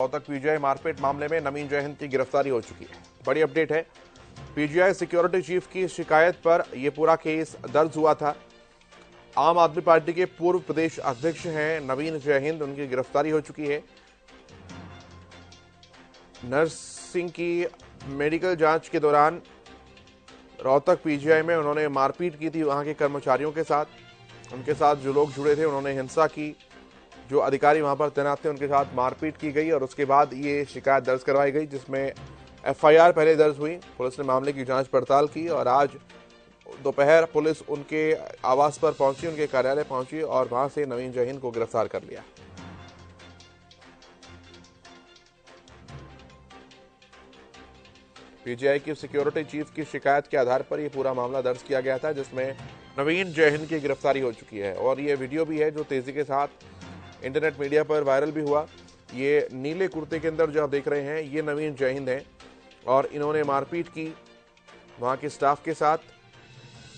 Rohtak PGI मारपीट मामले में नवीन जयहिंद की गिरफ्तारी हो चुकी है। बड़ी अपडेट है। पीजीआई सिक्योरिटी चीफ की शिकायत पर यह पूरा केस दर्ज हुआ था। आम आदमी पार्टी के पूर्व प्रदेश अध्यक्ष हैं नवीन जयहिंद उनकी गिरफ्तारी हो चुकी है। नर्सिंग की मेडिकल जाँच के दौरान रोहतक पीजीआई में उन्होंने मारपीट की थी वहाँ के कर्मचारियों के साथ। उनके साथ जो लोग जुड़े थे, उन्होंने हिंसा की। जो अधिकारी वहाँ पर तैनात थे, उनके साथ मारपीट की गई और उसके बाद ये शिकायत दर्ज करवाई गई, जिसमें एफआईआर पहले दर्ज हुई। पुलिस ने मामले की जाँच पड़ताल की और आज दोपहर पुलिस उनके आवास पर पहुँची, उनके कार्यालय पहुँची और वहाँ से नवीन जहीन को गिरफ़्तार कर लिया। पीजीआई की सिक्योरिटी चीफ की शिकायत के आधार पर यह पूरा मामला दर्ज किया गया था, जिसमें नवीन जयहिंद की गिरफ्तारी हो चुकी है और ये वीडियो भी है जो तेज़ी के साथ इंटरनेट मीडिया पर वायरल भी हुआ। ये नीले कुर्ते के अंदर जो आप देख रहे हैं, ये नवीन जयहिंद हैं और इन्होंने मारपीट की वहाँ के स्टाफ के साथ।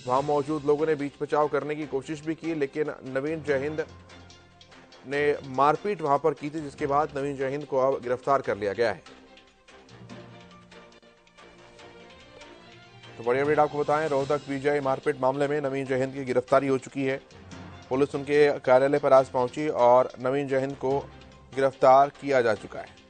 वहाँ मौजूद लोगों ने बीच बचाव करने की कोशिश भी की, लेकिन नवीन जयहिंद ने मारपीट वहाँ पर की थी, जिसके बाद नवीन जयहिंद को अब गिरफ़्तार कर लिया गया है। तो बड़ी अपडेट आपको बताएँ रोहतक पीजीआई मारपीट मामले में नवीन जयहिंद की गिरफ्तारी हो चुकी है। पुलिस उनके कार्यालय पर आज पहुँची और नवीन जैन को गिरफ़्तार किया जा चुका है।